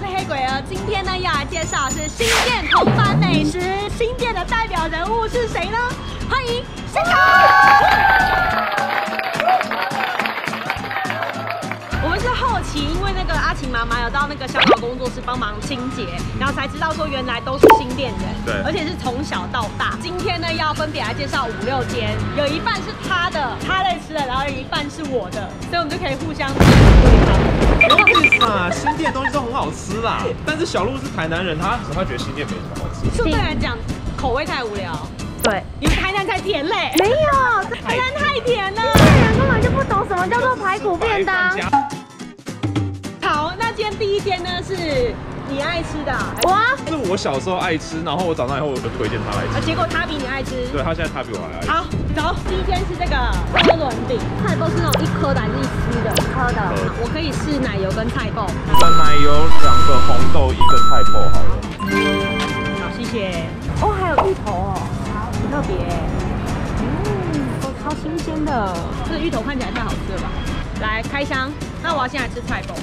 是黑鬼儿。今天呢，要来介绍的是新店同版美食。新店的代表人物是谁呢？欢迎香港。我们是后期，因为那个阿晴妈妈有到那个香港工作室帮忙清洁，然后才知道说原来都是新店人，对而且是从小到大。今天呢，要分别来介绍五六间，有一半是他的，他在吃的，然后有一半是我的，所以我们就可以互相新店的东西都很好吃啦。但是小鹿是台南人，他他觉得新店没什么好吃。相。对来讲，口味太无聊，对，因为台南太甜嘞，没有，台南太甜了。这人根本就不懂什么叫做排骨便当。好，那今天第一间呢是你爱吃的啊，哇，是我小时候爱吃，然后我长大以后我就推荐他来啊吃。结果他比你爱吃。对他现在他比我还爱吃。好，走，第一间是这个车轮饼，菜包是那种一颗的还是一丝的？一颗的。我可以试奶油跟菜包。那奶油两个红豆，一个菜包好了。好，谢谢。哦，还有芋头哦，很特别。嗯，哦，超新鲜的。这个芋头看起来太好吃了吧？来开箱，那我要先来吃菜包。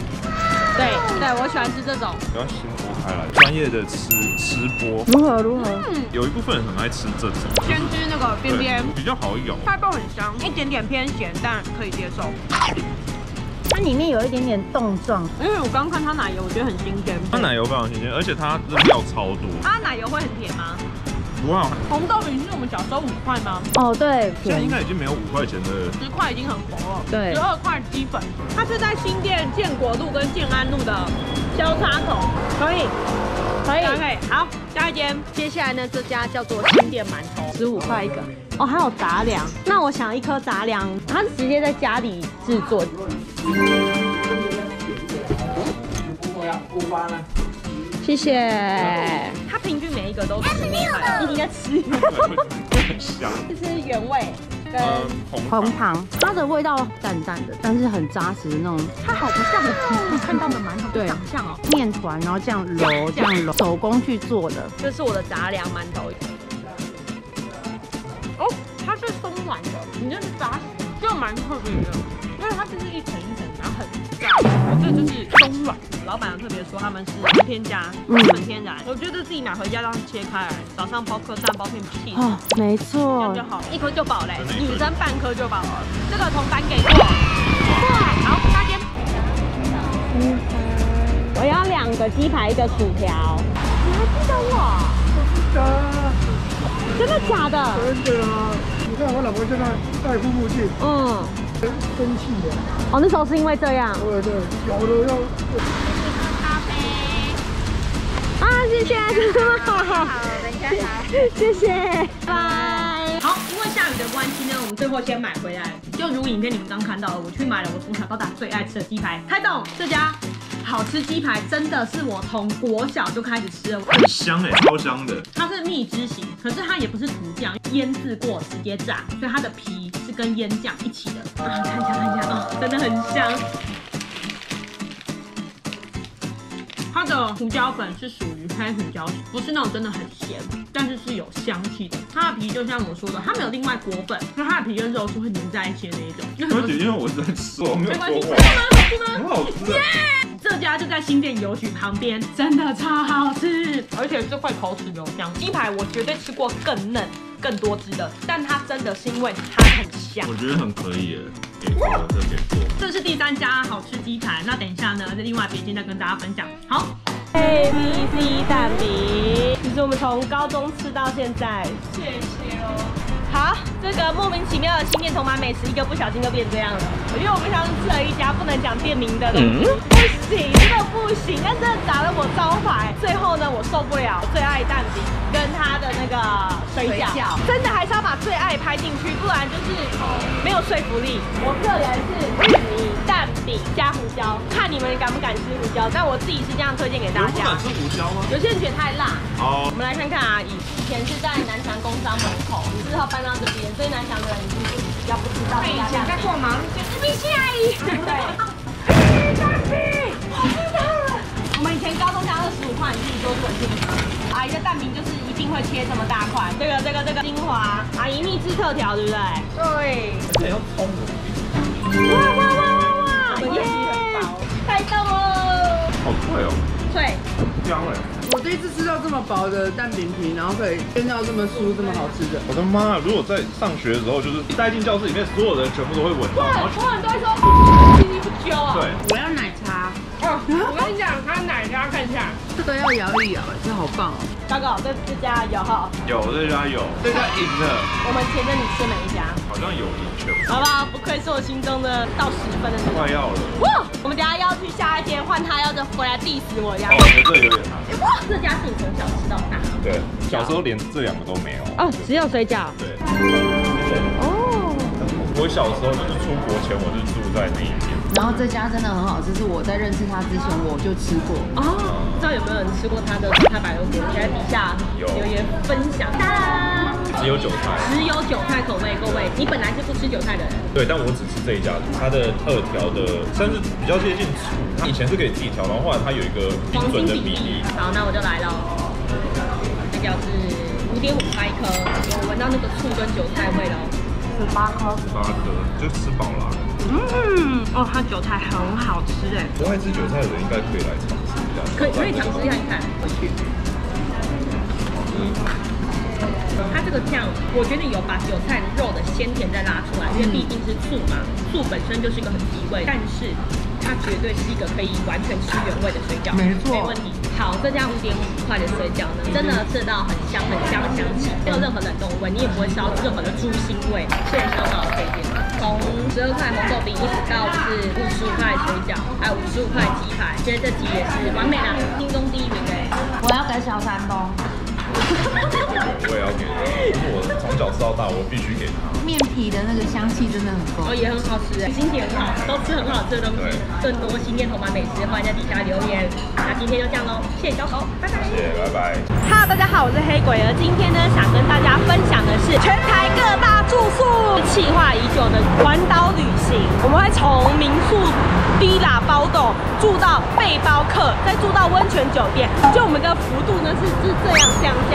对对，我喜欢吃这种。比较新剥开来，专业的吃吃播，如何如何？嗯，有一部分人很爱吃这种，先吃那个边边，比较好咬。菜包很香，一点点偏咸，但可以接受。它里面有一点点冻状，因为我刚看它奶油，我觉得很新鲜。它奶油非常新鲜，而且它的料超多。它奶油会很甜吗？不过红豆饼是我们小时候五块吗？哦，对，现在应该已经没有五块钱的十块已经很红了，对十二块鸡粉。它是在新店建国路跟建安路的交叉口，可以，可以可以。好，下一间，接下来呢，这家叫做新店馒头，十五块一个。哦，还有杂粮，那我想一颗杂粮，它是直接在家里制作的。谢谢。它平均每一个都是很香。这是原味跟。嗯，红糖。红糖，它的味道淡淡的，但是很扎实的那种它好不像我看到的馒头对长相哦。面团，然后这样揉，这样揉，手工去做的。这是我的杂粮馒头。哦，它是松软的，你这是扎实，这个蛮特别的，因为它就是一层一层，然后很。我这就是松软。老板特别说他们是无添加，嗯很天然。我觉得自己买回家这样切开来，早上包颗蛋，包片屁，哦，没错这错样就，好，一颗就饱嘞女生半颗就饱了。这个铜板给过，好，大家。我要两个鸡排，一个薯条。你还记得我？真的假的？真的啊！你看我老婆现在在乎附近，嗯，生生气的，哦，那时候是因为这样对对，有的要啊，谢谢，好，等一下来，谢谢，拜。好，因为下雨的关系呢，我们最后先买回来。就如影片你们刚看到的，我去买了我从小到大最爱吃的鸡排。开动这家好吃鸡排真的是我从国小就开始吃了。很香哎，超香的。它是蜜汁型，可是它也不是涂酱，腌制过直接炸，所以它的皮是跟腌酱一起的。啊，看一下看一下啊、真的很香。它的胡椒粉是属于黑胡椒，不是那种真的很咸，但是是有香气的。它的皮就像我说的，它没有另外裹粉，所以它的皮跟肉是会粘在一起的那一种。因为很多而且因为我是在吃，我没有没关系，说真的吗？好吃吗？很好吃的。这家就在新店邮局旁边，真的超好吃，而且是会口齿留香。鸡排我绝对吃过更嫩、更多汁的，但它真的是因为它很香。我觉得很可以耶，给过了，这给过。这是第三家好吃鸡排，那等一下呢，在另外别间再跟大家分享。好，A B C 蛋饼，其实我们从高中吃到现在，谢谢哦。好，这个莫名其妙的新店同买美食，一个不小心就变这样了。因为我们上次吃了一家不能讲店名的东西，不行，真的不行，那真的砸了我招牌。最后呢，我受不了，最爱蛋饼跟他的那个水饺，水饺真的还是要把最爱拍进去，不然就是没有说服力。我个人是玉米蛋饼加胡椒，看你们敢不敢吃胡椒。但我自己是这样推荐给大家。吃胡椒吗？有些人觉得太辣，哦我，们来看看啊，以以前是在南翔工商门口，你之后搬到这边，所以南翔的人已经不比较不知道这家蛋饼。马路就是必须阿姨。对。蛋饼，好吃的。我们以前高中才二十五块，你自己说准是不是？阿姨的蛋饼就是一定会切这么大块，这个这个这个精华，阿姨秘制特调，对不对？对，而且要葱。哇哇哇哇哇！耶！太动了！好脆哦，脆，香哎！我第一次吃到这么薄的蛋饼皮，然后可以煎到这么酥、这么好吃的。我的妈！如果在上学的时候，就是一带进教室里面，所有人全部都会闻到，然后所有人都会说叽叽不揪啊。对，我要奶茶，哦，我跟你讲，它奶家看一下。这个要摇一摇，这好棒哦。糟糕，这这家有哈，有这家有，这家赢了，我们前阵你吃哪一家？好像有赢球，好不好？不愧是我心中的到十分的那。快要了。哇！我们等下要去下一间，换他要再回来 diss 我一样哦，。我觉得这有点难。哇！这家是你从小吃到大。对，小时候连这两个都没有。哦，只有水饺。对，哦。我小时候就是出国前，我就住在那一边。然后这家真的很好吃，是我在认识他之前我就吃过。哦，不知道有没有人吃过他的菜白油锅？请在底下有留言分享。哒只有韭菜。只有韭菜口味，各位，你本来是不吃韭菜的人。对，但我只吃这一家，它的特调的甚至比较接近醋。它以前是可以自己调，然后后来它有一个精准的比例。好，那我就来了。这条是五点五块一颗，有闻到那个醋跟韭菜味了。十八颗，十八颗就吃饱了。嗯，哦，它韭菜很好吃哎，不爱吃韭菜的人应该可以来尝试一下。可以可以尝试看看。回去。它这个酱，我觉得有把韭菜肉的鲜甜再拉出来，因为毕竟是醋嘛，醋本身就是一个很提味，但是它绝对是一个可以完全吃原味的水饺，没错没问题。好，这家五点五块的水饺呢，真的吃到很香很香的香气，没有任何冷冻味，你也不会吃到任何的猪腥味，块红豆饼一直到是五十五块水饺，还有五十五块鸡排，觉得这集也是完美啦，心中第一名哎。我要给小三东我也要给他，就是我从小吃到大，我必须给他。面皮的那个香气真的很够哦，。也很好吃哎，心情很好，都吃很好吃的东西。更多新店同版美食，欢迎在底下留言。那今天就这样喽，谢谢小狗，拜拜。谢谢，拜拜。Hello，大家好，我是黑鬼儿。今天呢，想跟大家分从民宿低喇包栋住到背包客，再住到温泉酒店。就我们的幅度呢是是这样这样这样。